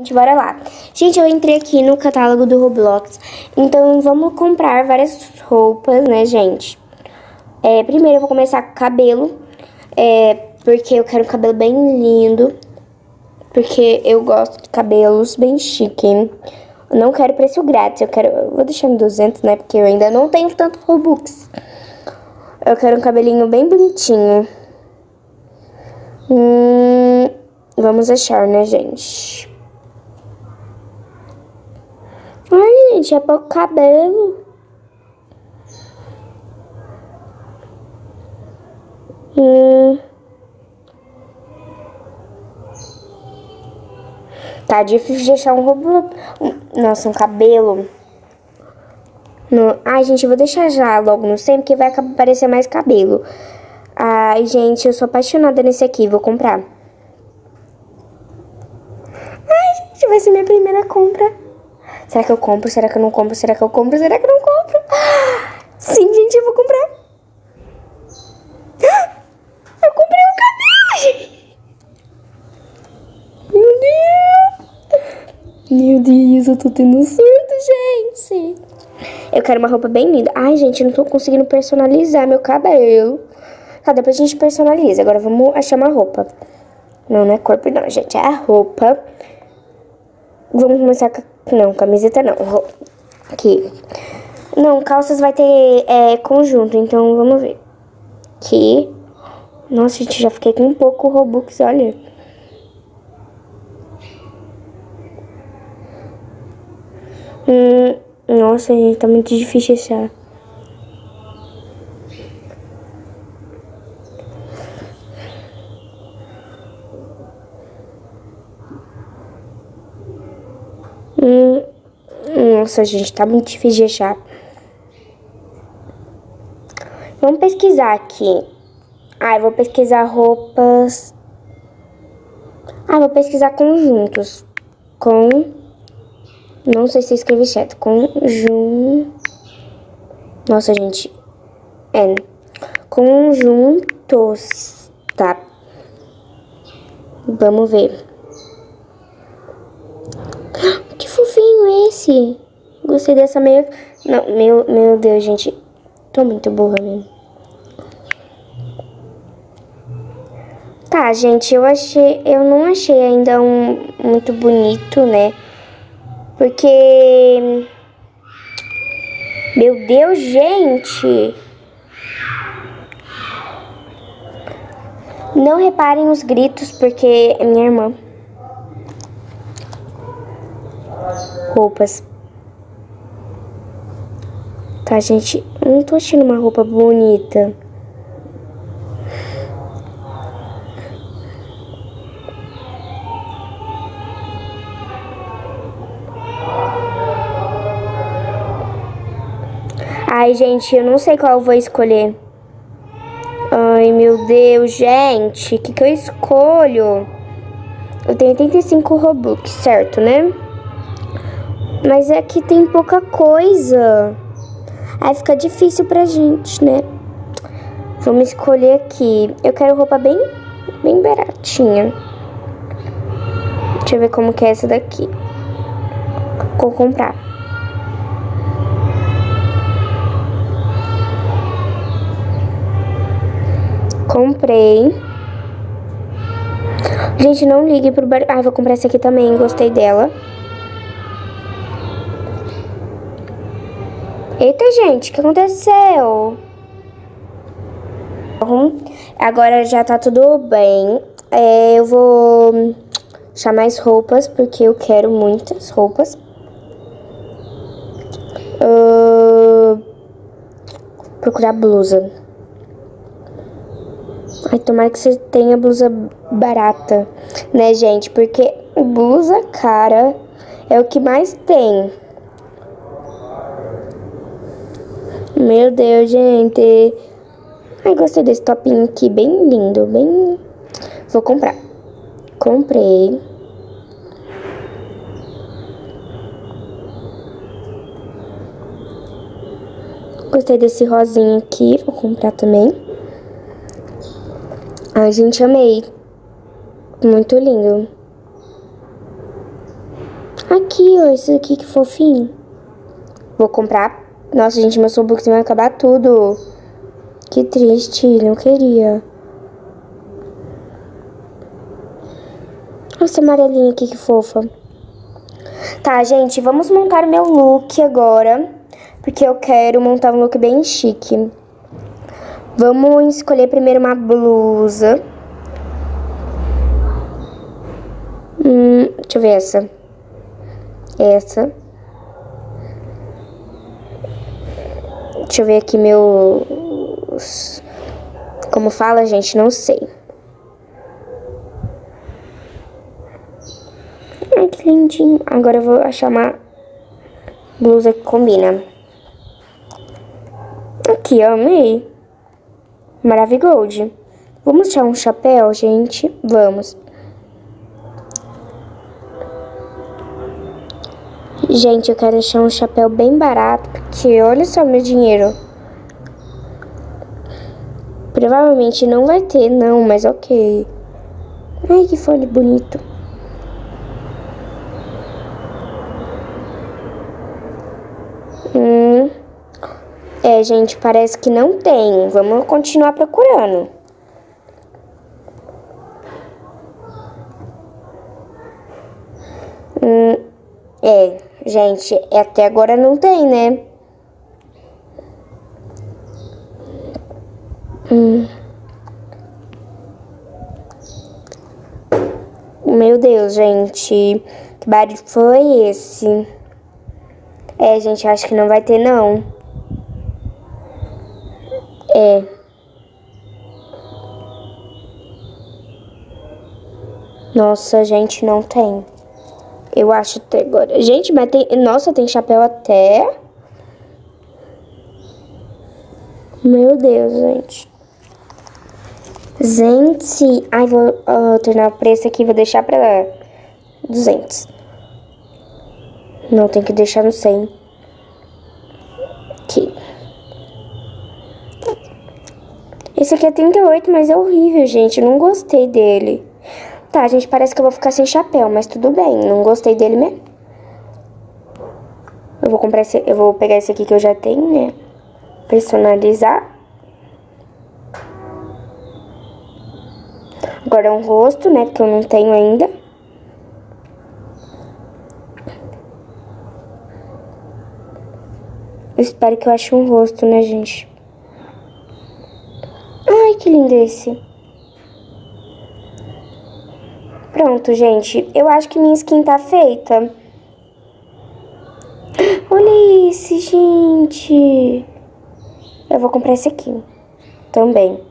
Gente, bora lá. Gente, eu entrei aqui no catálogo do Roblox, então vamos comprar várias roupas, né, gente? É, primeiro eu vou começar com cabelo, é, porque eu quero um cabelo bem lindo, porque eu gosto de cabelos bem chique. Não quero preço grátis, eu quero... Vou deixar no 200, né, porque eu ainda não tenho tanto Robux. Eu quero um cabelinho bem bonitinho. Hum, vamos achar, né, gente? Ai, gente, é pouco cabelo. Hum. Tá difícil de achar um robô. Nossa, um cabelo. No... Ai, gente, eu vou deixar já logo no sempre que vai aparecer mais cabelo. Ai, gente, eu sou apaixonada nesse aqui, vou comprar. Ai, gente, vai ser minha primeira compra. Será que eu compro? Será que eu não compro? Será que eu compro? Será que eu não compro? Sim, gente, eu vou comprar. Eu comprei um cabelo, Meu Deus. Meu Deus, eu tô tendo surto, gente. Eu quero uma roupa bem linda. Ai, gente, eu não tô conseguindo personalizar meu cabelo. Tá, depois a gente personaliza. Agora vamos achar uma roupa. Não, não é corpo não, gente. É a roupa. Vamos começar com não, camiseta não. Aqui. Não, calças vai ter é, conjunto, então vamos ver. Aqui. Nossa, gente, já fiquei com um pouco Robux, olha. Hum, nossa, gente, tá muito difícil achar. Hum, nossa, gente, tá muito difícil de achar. Vamos pesquisar aqui. Ah, eu vou pesquisar roupas. Ah, vou pesquisar conjuntos. Com. Não sei se escrevi certo. Conjun. Nossa, gente. É. Conjuntos. Tá. Vamos ver. fofinho esse. Gostei dessa meio... Não, meu, meu Deus, gente. Tô muito burra mesmo. Tá, gente, eu achei... Eu não achei ainda um muito bonito, né? Porque... Meu Deus, gente! Não reparem os gritos, porque é minha irmã. roupas. Tá, gente? Não tô achando uma roupa bonita. Ai, gente, eu não sei qual eu vou escolher. Ai, meu Deus, gente, o que, que eu escolho? Eu tenho 85 Robux, certo, né? Mas é que tem pouca coisa. Aí fica difícil pra gente, né? Vamos escolher aqui. Eu quero roupa bem, bem baratinha. Deixa eu ver como que é essa daqui. Vou comprar. Comprei. Gente, não ligue pro bar... Ah, vou comprar essa aqui também. Gostei dela. Eita, gente, o que aconteceu? Agora já tá tudo bem. É, eu vou achar mais roupas, porque eu quero muitas roupas. Uh, procurar blusa. Ai, tomara que você tenha blusa barata, né, gente? Porque blusa cara é o que mais tem. Meu Deus, gente. Ai, gostei desse topinho aqui, bem lindo, bem... Vou comprar. Comprei. Gostei desse rosinho aqui, vou comprar também. Ai, gente, amei. Muito lindo. Aqui, ó, esse aqui que fofinho. Vou comprar. Nossa, gente, meu Robux vai acabar tudo. Que triste, não queria. Essa amarelinha aqui, que fofa. Tá, gente, vamos montar meu look agora. Porque eu quero montar um look bem chique. Vamos escolher primeiro uma blusa. Hum, deixa eu ver essa. Essa. Deixa eu ver aqui meus... Como fala, gente, não sei. Ai, que lindinho. Agora eu vou achar uma blusa que combina. Aqui, amei. Maravigold. Vamos tirar um chapéu, gente? Vamos. Gente, eu quero achar um chapéu bem barato, porque olha só meu dinheiro. Provavelmente não vai ter, não, mas ok. Ai, que fone bonito. Hum. É, gente, parece que não tem. Vamos continuar procurando. Hum, é, gente, até agora não tem, né? Hum. Meu Deus, gente. Que barulho foi esse? É, gente, acho que não vai ter, não. É. Nossa, gente, não tem. Eu acho até agora. Gente, mas tem... Nossa, tem chapéu até... Meu Deus, gente. Gente... Ai, vou tornar o preço aqui. Vou deixar pra 200. Não, tem que deixar no 100. Aqui. Esse aqui é 38, mas é horrível, gente. Eu não gostei dele. Tá, gente, parece que eu vou ficar sem chapéu, mas tudo bem. Não gostei dele mesmo. Eu vou comprar esse... Eu vou pegar esse aqui que eu já tenho, né? Personalizar. Agora é um rosto, né? Que eu não tenho ainda. Eu espero que eu ache um rosto, né, gente? Ai, que lindo esse. Pronto, gente. Eu acho que minha skin tá feita. Olha esse, gente. Eu vou comprar esse aqui. Também.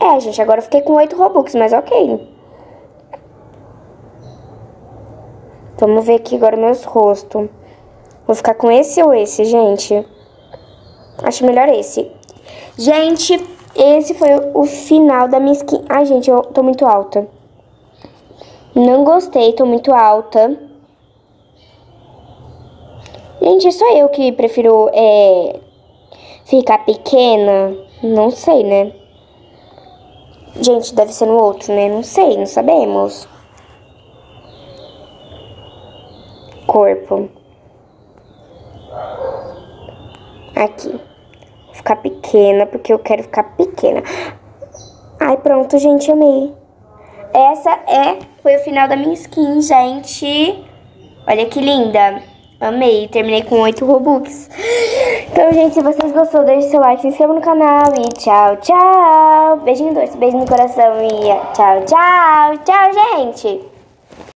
É, gente, agora eu fiquei com 8 Robux, mas ok. Vamos ver aqui agora meus rostos. Vou ficar com esse ou esse, gente? Acho melhor esse. Gente, esse foi o final da minha skin. Ai, gente, eu tô muito alta. Não gostei, tô muito alta. Gente, é só eu que prefiro é, ficar pequena? Não sei, né? Gente, deve ser no outro, né? Não sei, não sabemos. Corpo. Aqui ficar pequena, porque eu quero ficar pequena. Ai, pronto, gente, amei. Essa é, foi o final da minha skin, gente. Olha que linda. Amei, terminei com 8 Robux. Então, gente, se vocês gostou, deixe seu like, se inscreva no canal e tchau, tchau. Beijinho doce, beijo no coração e tchau, tchau. Tchau, gente.